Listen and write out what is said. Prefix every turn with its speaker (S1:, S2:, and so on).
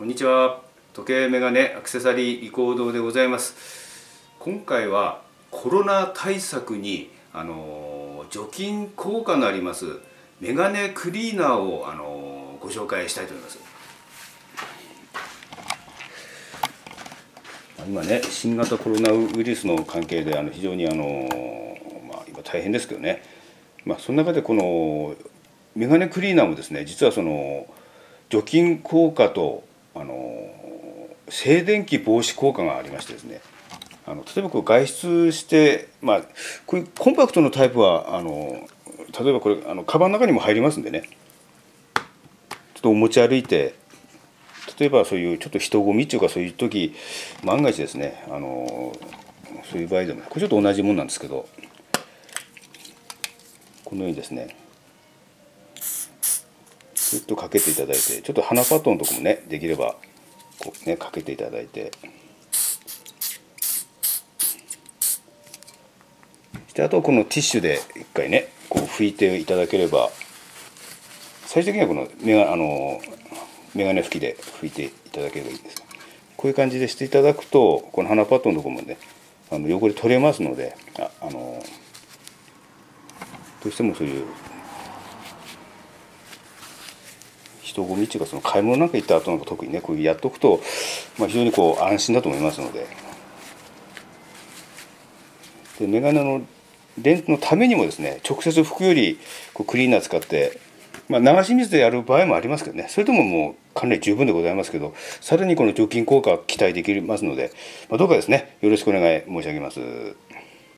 S1: こんにちは。時計メガネアクセサリーリコードでございます。今回はコロナ対策にあの除菌効果のありますメガネクリーナーをあのご紹介したいと思います。今ね新型コロナウイルスの関係であの非常にあの、まあ、今大変ですけどね、まあ、その中でこのメガネクリーナーもですね実はその除菌効果と静電気防止効果がありましてですねあの例えばこう外出してまあこういうコンパクトのタイプはあの例えばこれあのカバンの中にも入りますんでね。ちょっとお持ち歩いて例えばそういうちょっと人混みっていうかそういう時万が一ですねあのそういう場合でもこれちょっと同じもんなんですけどこのようにですねちょっとかけていただいてちょっと鼻パッドのとこもねできればこうねかけていただいて。してあとこのティッシュで一回ねこう拭いていただければ最終的にはこのメガあのメガネ拭きで拭いていただければいいんですこういう感じでしていただくとこの鼻パッドのとこもねあの汚れ取れますのでああのどうしてもそういう人混みっていうかその買い物なんか行った後なんか特にねこうやっとくと、まあ、非常にこう安心だと思いますので。でメガネのレンズのためにもですね直接拭くよりこうクリーナー使って、まあ、流し水でやる場合もありますけどね。それでももうかなり十分でございますけどさらにこの除菌効果が期待できますので、まあ、どうかですね。よろしくお願い申し上げます。